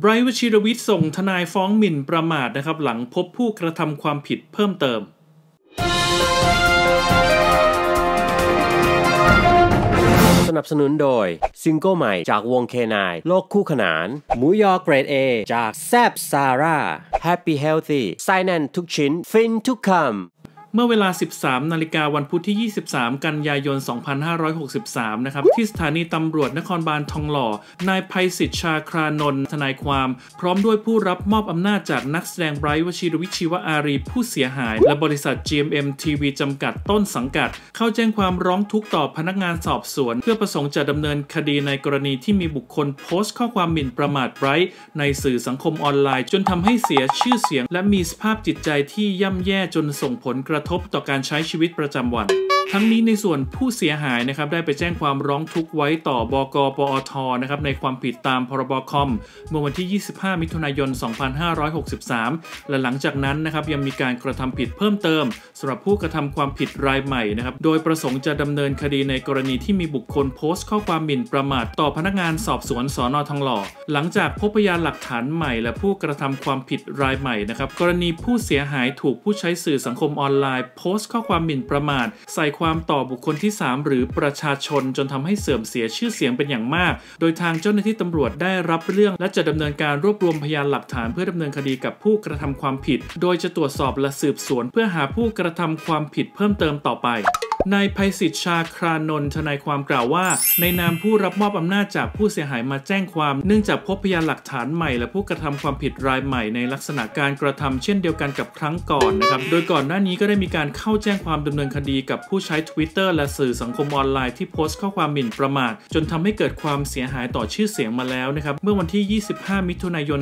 ไบร์ท วชิรวิชญ์ส่งทนายฟ้องหมิ่นประมาทนะครับ หลังพบผู้กระทำความผิดเพิ่มเติมสนับสนุนโดย ซิงเกิลใหม่จากวงเคนายโลกคู่ขนาน หมูยอเกรด A จากแซบซาร่า Happy Healthy ไส้แน่นทุกชิ้น ฟินทุกคำ เมื่อเวลา 13 นาฬิกาวันพุธที่ 23 กันยายน 2563 นะครับ ที่สถานีตำรวจนครบาลทองหล่อ นายภัยสิทธิ์ชาครานนท์ทนายความ พร้อมด้วยผู้รับมอบอำนาจจากนักแสดงไบรท์วชิรวิชิวอารีผู้เสียหาย และบริษัท GMM TV จำกัดต้นสังกัด เข้าแจ้งความร้องทุกข์ต่อพนักงานสอบสวน เพื่อประสงค์จะดำเนินคดีในกรณีที่มีบุคคลโพสต์ข้อความหมิ่นประมาทไบรท์ในสื่อสังคมออนไลน์ จนทำให้เสียชื่อเสียง และมีสภาพจิตใจที่ย่ำแย่จนส่งผลกระทบต่อการใช้ชีวิตประจำวัน ทั้งนี้ในส่วนผู้เสียหายนะครับได้ไปแจ้งความร้องทุกข์ไว้ต่อบกปอทนะครับในความผิดตามพรบคอมเมื่อวันที่ 25 มิถุนายน 2563 และหลังจากนั้นนะครับยังมีการกระทำผิดเพิ่มเติมสำหรับผู้กระทำความผิดรายใหม่นะครับโดยประสงค์จะดำเนินคดีในกรณีที่มีบุคคลโพสต์ข้อความหมิ่นประมาทต่อพนักงานสอบสวนสอนอทองหล่อ หลังจากพบพยานหลักฐานใหม่ และผู้กระทำความผิดรายใหม่นะครับกรณีผู้เสียหายถูกผู้ใช้สื่อสังคมออนไลน์โพสต์ข้อความหมิ่นประมาทใส่ความความต่อบุคคลที่ 3 หรือประชาชนจนทำให้เสื่อมเสียชื่อเสียงเป็นอย่างมาก โดยทางเจ้าหน้าที่ตำรวจได้รับเรื่อง และจะดำเนินการรวบรวมพยานหลักฐานเพื่อดำเนินคดีกับผู้กระทำความผิด โดยจะตรวจสอบและสืบสวน เพื่อหาผู้กระทำความผิดเพิ่มเติมต่อไป นายภัยสิทธิ์ชาครานนท์ทนายความกล่าวว่า ในนามผู้รับมอบอำนาจจากผู้เสียหายมาแจ้งความเนื่องจากพบพยานหลักฐานใหม่ และผู้กระทำความผิดรายใหม่ในลักษณะการกระทำเช่นเดียวกันกับครั้งก่อนนะครับ โดยก่อนหน้านี้ก็ได้มีการเข้าแจ้งความดำเนินคดีกับผู้ใช้ Twitter และสื่อสังคมออนไลน์ที่โพสต์ข้อความหมิ่นประมาท จนทำให้เกิดความเสียหายต่อชื่อเสียงมาแล้วนะครับเมื่อวันที่ 25 มิถุนายน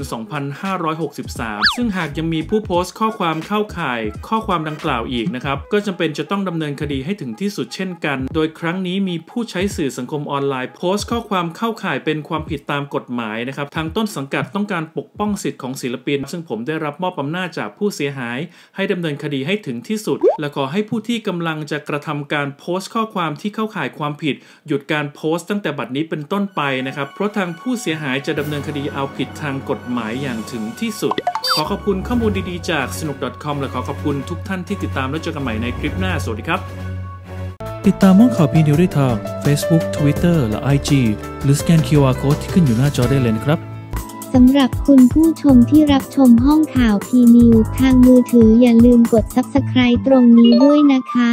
2563 ซึ่งหากยังมีผู้โพสต์ข้อความเข้าข่าย ข้อความดังกล่าวอีกนะครับก็จำเป็นจะต้องดำเนินคดีให้ถึงที่สุดเช่นกัน โดยครั้งนี้มีผู้ใช้สื่อสังคมออนไลน์ โพสต์ข้อความเข้าข่ายเป็นความผิดตามกฎหมายนะครับ ทางต้นสังกัดต้องการปกป้องสิทธิ์ของศิลปิน ซึ่งผมได้รับมอบอำนาจจากผู้เสียหาย ให้ดำเนินคดีให้ถึงที่สุด และขอให้ผู้ที่กำลังจะกระทำการโพสต์ข้อความที่เข้าข่ายความผิด หยุดการโพสต์ตั้งแต่บัดนี้เป็นต้นไปนะครับ เพราะทางผู้เสียหายจะดำเนินคดีเอาผิดทางกฎหมายอย่างถึงที่สุด ขอขอบคุณข้อมูลดีๆจากสนุก .com และขอขอบคุณทุกท่านที่ติดตามและเจอกันใหม่ในคลิปหน้า สวัสดีครับ ติดตามห้องข่าวพีนิวได้ทาง Facebook Twitter และ IG หรือสแกน QR Code ที่ขึ้นอยู่หน้าจอได้เลยนะครับสำหรับคุณผู้ชมที่รับชมห้องข่าวพีนิวทางมือถืออย่าลืมกด Subscribe ตรงนี้ด้วยนะคะ